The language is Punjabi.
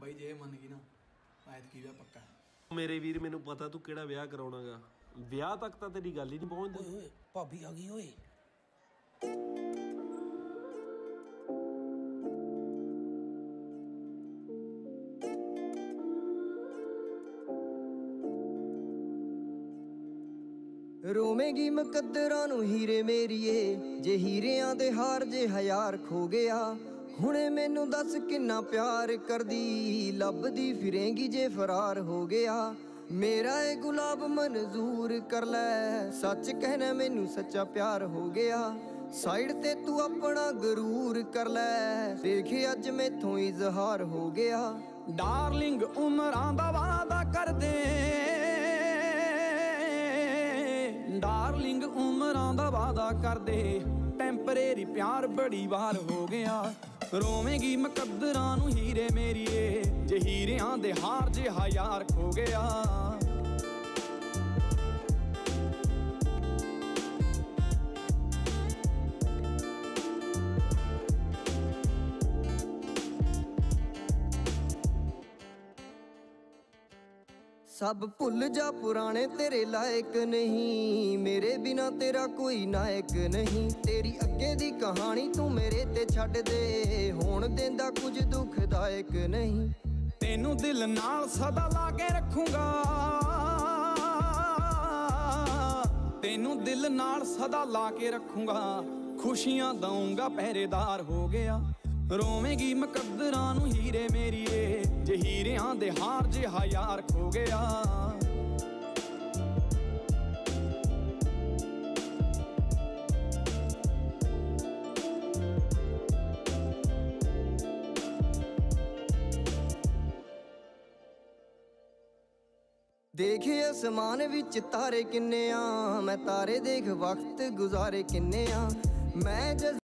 ਬਾਈ ਜੇ ਮੰਨ ਗਈ ਨਾ ਐਤ ਕੀ ਵਿਆਹ ਪੱਕਾ। ਮੇਰੇ ਵੀਰ ਮੈਨੂੰ ਪਤਾ ਤੂੰ ਕਿਹੜਾ ਵਿਆਹ ਕਰਾਉਣਾਗਾ। ਵਿਆਹ ਤੱਕ ਤਾਂ ਤੇਰੀ ਗੱਲ ਹੀ ਨਹੀਂ ਪਹੁੰਚਦੀ। ਓਏ ਓਏ ਭਾਬੀ ਆ ਗਈ ਓਏ। ਰੋਵੇਂਗੀ ਮੁਕੱਦਰਾਂ ਨੂੰ ਹੀਰੇ ਮੇਰੀਏ ਜੇ ਹੀਰਿਆਂ ਦੇ ਹਾਰ ਜੇ ਹਜ਼ਾਰ ਖੋ ਗਿਆ ਹੁਣੇ ਮੈਨੂੰ ਦੱਸ ਕਿੰਨਾ ਪਿਆਰ ਕਰਦੀ। ਲੱਭਦੀ ਫਿਰੇਂਗੀ ਜੇ ਫਰਾਰ ਹੋ ਗਿਆ। ਮੇਰਾ ਇਹ ਗੁਲਾਬ ਮਨਜ਼ੂਰ ਕਰ ਲੈ। ਸੱਚ ਕਹਿਣਾ ਮੈਨੂੰ ਸੱਚਾ ਪਿਆਰ ਹੋ ਗਿਆ। ਸਾਈਡ ਤੇ ਤੂੰ ਆਪਣਾ ਗਰੂਰ ਕਰ ਲੈ। ਦੇਖੇ ਅੱਜ ਮੈਥੋਂ ਇਜ਼ਹਾਰ ਹੋ ਗਿਆ। ਡਾਰਲਿੰਗ ਉਮਰਾਂ ਦਾ ਵਾਦਾ ਕਰਦੇ। ਡਾਰਲਿੰਗ ਉਮਰਾਂ ਦਾ ਵਾਦਾ ਕਰਦੇ। ਟੈਂਪਰੇਰੀ ਪਿਆਰ ਬੜੀ ਵਾਰ ਹੋ ਗਿਆ। ਰੋਵੇਂਗੀ ਮੁਕੱਦਰਾਂ ਨੂੰ ਹੀਰੇ ਮੇਰੀਏ ਜੇ ਹੀਰਿਆਂ ਦੇ ਹਾਰ ਜਿਹਾ ਯਾਰ ਖੋ ਗਿਆ। ਸਭ ਭੁੱਲ ਜਾ ਪੁਰਾਣੇ ਤੇਰੇ ਲਾਇਕ ਨਹੀਂ। ਮੇਰੇ ਬਿਨਾ ਤੇਰਾ ਕੋਈ ਨਾਇਕ ਨਹੀਂ। ਤੇਰੀ ਅੱਗੇ ਦੀ ਕਹਾਣੀ ਤੂੰ ਮੇਰੇ ਤੇ ਛੱਡ ਦੇ। ਹੋਣ ਦਿੰਦਾ ਕੁਝ ਦੁਖਦਾਇਕ ਨਹੀਂ। ਤੈਨੂੰ ਦਿਲ ਨਾਲ ਸਦਾ ਲਾ ਕੇ ਰੱਖੂੰਗਾ। ਤੈਨੂੰ ਦਿਲ ਨਾਲ ਸਦਾ ਲਾ ਕੇ ਰੱਖੂੰਗਾ। ਖੁਸ਼ੀਆਂ ਦਊਂਗਾ, ਪਹਿਰੇਦਾਰ ਹੋ ਗਿਆ। ਰੋਵੇਂਗੀ ਮੁਕੱਦਰਾਂ ਨੂੰ ਹੀਰੇ ਮੇਰੀਏ, ਜੇ ਹੀਰਿਆਂ ਦੇ ਹਾਰ ਜੇ ਹਜ਼ਾਰ ਖੋ ਗਿਆ। ਦੇਖੇ ਅਸਮਾਨ ਵਿੱਚ ਤਾਰੇ ਕਿੰਨੇ ਆ, ਮੈਂ ਤਾਰੇ ਦੇਖ ਵਕਤ ਗੁਜ਼ਾਰੇ ਕਿੰਨੇ ਆ। ਮੈਂ ਜਜ਼